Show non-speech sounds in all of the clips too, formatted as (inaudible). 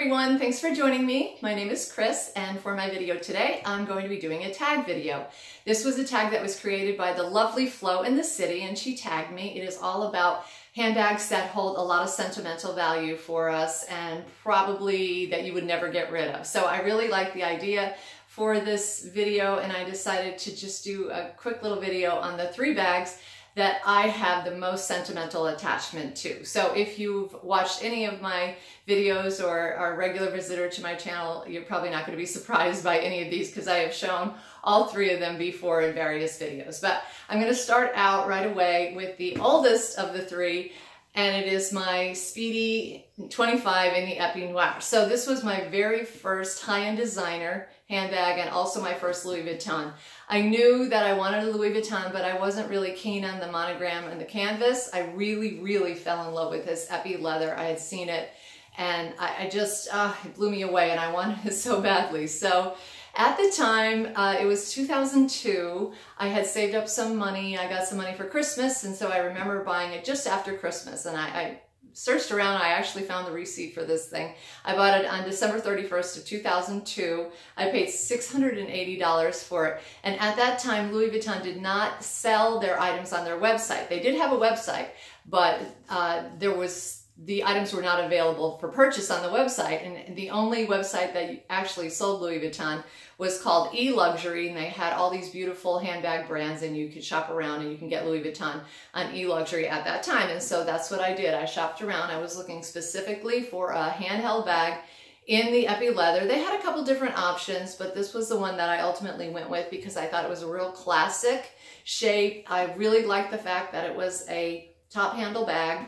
everyone, thanks for joining me. My name is Chris and for my video today I'm going to be doing a tag video. This was a tag that was created by the lovely Flo in the city and she tagged me. It is all about handbags that hold a lot of sentimental value for us and probably that you would never get rid of. So I really like the idea for this video and I decided to just do a quick little video on the three bags that I have the most sentimental attachment to. So if you've watched any of my videos or are a regular visitor to my channel, you're probably not going to be (laughs) surprised by any of these because I have shown all three of them before in various videos. But I'm going to start out right away with the oldest of the three and it is my Speedy 25 in the Epi Noir. So this was my very first high-end designer handbag and also my first Louis Vuitton. I knew that I wanted a Louis Vuitton, but I wasn't really keen on the monogram and the canvas. I really, really fell in love with this Epi leather. I had seen it and I, I just, uh, it blew me away and I wanted it (laughs) so badly. So at the time, uh, it was 2002, I had saved up some money. I got some money for Christmas and so I remember buying it just after Christmas and I, I searched around, I actually found the receipt for this thing. I bought it on December 31st of 2002. I paid $680 for it. And at that time, Louis Vuitton did not sell their items on their website. They did have a website, but uh, there was the items were not available for purchase on the website. And the only website that actually sold Louis Vuitton was called eLuxury. And they had all these beautiful handbag brands and you could shop around and you can get Louis Vuitton on eLuxury at that time. And so that's what I did. I shopped around. I was looking specifically for a handheld bag in the Epi leather. They had a couple different options, but this was the one that I ultimately went with because I thought it was a real classic shape. I really liked the fact that it was a top handle bag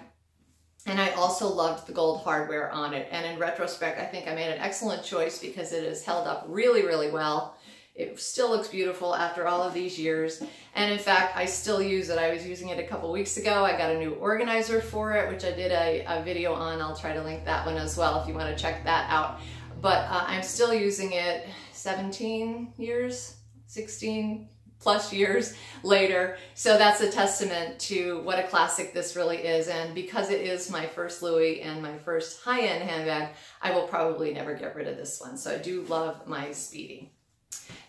and I also loved the gold hardware on it. And in retrospect, I think I made an excellent choice because it has held up really, really well. It still looks beautiful after all of these years. And in fact, I still use it. I was using it a couple weeks ago. I got a new organizer for it, which I did a, a video on. I'll try to link that one as well if you want to check that out. But uh, I'm still using it 17 years, 16, plus years later. So that's a testament to what a classic this really is. And because it is my first Louis and my first high-end handbag, I will probably never get rid of this one. So I do love my Speedy.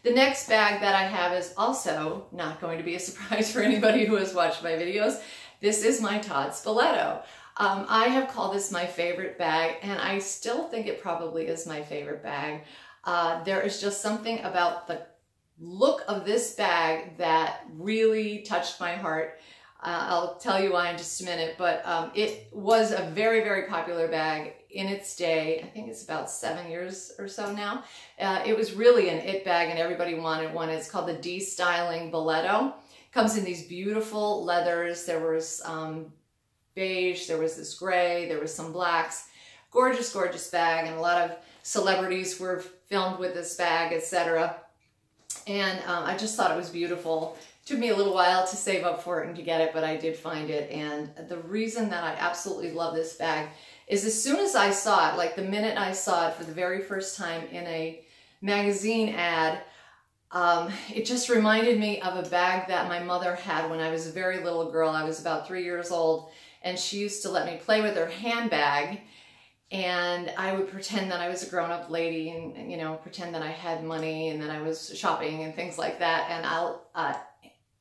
The next bag that I have is also not going to be a (laughs) surprise for anybody who has watched my videos. This is my Tod's Bauletto. Um, I have called this my favorite bag and I still think it probably is my favorite bag. Uh, there is just something about the look of this bag that really touched my heart. Uh, I'll tell you why in just a minute, but um, it was a very, very popular bag in its day. I think it's about seven years or so now. Uh, it was really an it bag and everybody wanted one. It's called the D-Styling Bauletto. Comes in these beautiful leathers. There was um, beige, there was this gray, there was some blacks. Gorgeous, gorgeous bag and a lot of celebrities were filmed with this bag, etc. And um, I just thought it was beautiful. It took me a little while to save up for it and to get it, but I did find it. And the reason that I absolutely love this bag is as soon as I saw it, like the minute I saw it for the very first time in a magazine ad, um, it just reminded me of a bag that my mother had when I was a very little girl. I was about three years old and she used to let me play with her handbag and I would pretend that I was a grown-up lady and, you know, pretend that I had money and that I was shopping and things like that. And I'll, uh,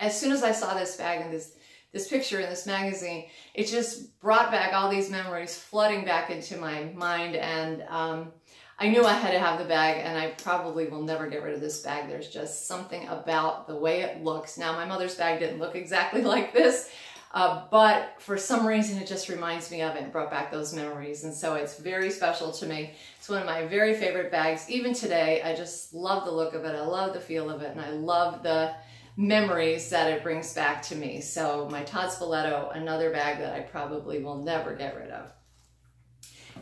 as soon as I saw this bag and this, this picture in this magazine, it just brought back all these memories flooding back into my mind. And um, I knew I had to have the bag and I probably will never get rid of this bag. There's just something about the way it looks. Now, my mother's bag didn't look exactly (laughs) like this, uh, but for some reason, it just reminds me of it and brought back those memories. And so it's very special to me. It's one of my very favorite bags. Even today, I just love the look of it. I love the feel of it. And I love the memories that it brings back to me. So my Tod's Bauletto, another bag that I probably will never get rid of.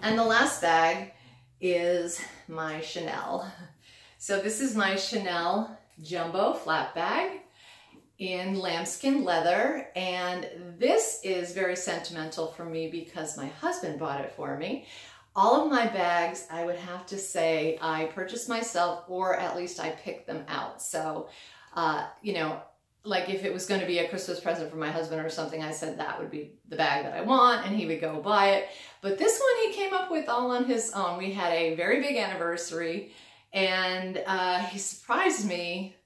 And the last bag is my Chanel. (laughs) So this is my Chanel Jumbo Flap Bag in lambskin leather and this is very sentimental for me because my husband bought it for me. All of my bags, I would have to say I purchased myself or at least I picked them out. So, uh, you know, like if it was going to be a Christmas present for my husband or something, I said that would be the bag that I want and he would go buy it. But this one he came up with all on his own. We had a very big anniversary and uh, he surprised me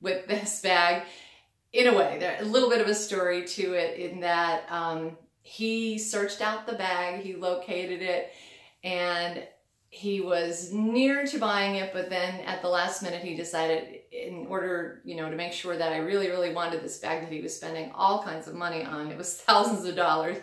with this bag in a way. There's a little bit of a story to it in that um, he searched out the bag, he located it, and he was near to buying it, but then at the last minute he decided in order, you know, to make sure that I really, really wanted this bag that he was spending all kinds of money on, it was (laughs) thousands of dollars,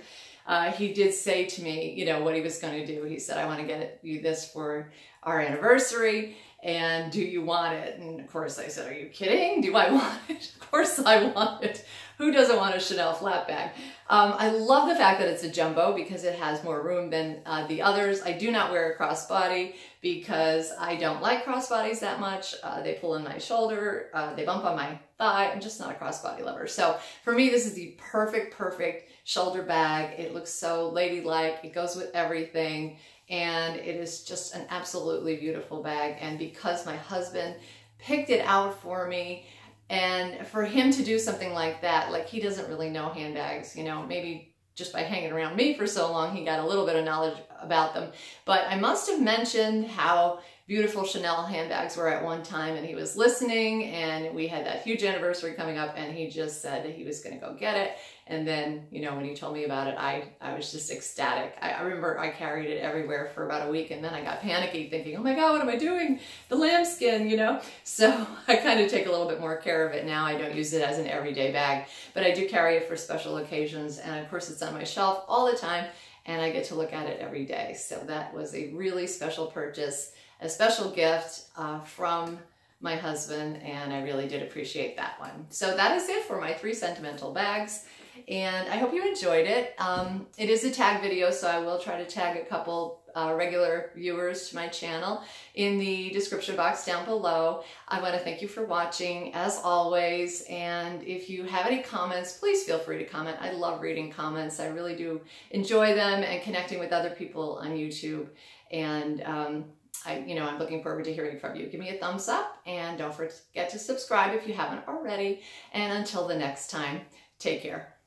uh, he did say to me, you know, what he was going to do. He said, I want to get you this for our anniversary and do you want it? And of course I said, are you kidding? Do I (laughs) want it? Of course I want it. Who doesn't want a Chanel flap bag? Um, I love the fact that it's a jumbo because it has more room than uh, the others. I do not wear a crossbody because I don't like crossbodies that much. Uh, they pull in my shoulder, uh, they bump on my thigh. I'm just not a crossbody lover. So for me, this is the perfect, perfect shoulder bag. It looks so ladylike. It goes with everything and it is just an absolutely beautiful bag. And because my husband picked it out for me, and for him to do something like that, like he doesn't really know handbags, you know, maybe just by hanging around me for so long, he got a little bit of knowledge about them. But I must have mentioned how beautiful Chanel handbags were at one time and he was listening and we had that huge anniversary coming up and he just said he was going to go get it. And then, you know, when he told me about it, I, I was just ecstatic. I, I remember I carried it everywhere for about a week and then I got panicky thinking, oh my God, what am I doing? The lambskin, you know? (laughs) So I kind of take a little bit more care of it now. I don't use it as an everyday bag, but I do carry it for special occasions. And of course it's on my shelf all the time and I get to look at it every day. So that was a really special purchase a special gift uh, from my husband and I really did appreciate that one. So that is it for my three sentimental bags and I hope you enjoyed it. Um, it is a tag video so I will try to tag a couple uh, regular viewers to my channel in the description box down below. I want to thank you for watching as always and if you have any comments please feel free to comment. I love reading comments. I really do enjoy them and connecting with other people on YouTube and um, I, you know, I'm looking forward to hearing from you. Give me a thumbs up and don't forget to subscribe if you haven't already. And until the next time, take care.